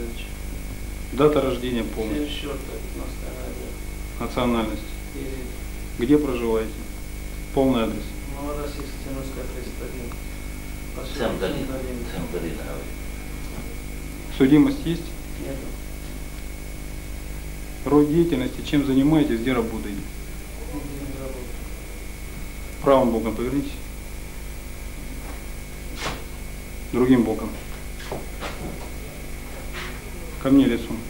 Владимирович. Дата рождения полная. 74 Национальность. Ири. Где проживаете? Полный адрес. Новороссийск, Тянуская, 31. Сам. Долина. Сам Долин говорит. Судимость есть? Нету. Род деятельности, чем занимаетесь, где работаете? Правым боком повернитесь. Другим боком. Ко мне лицом.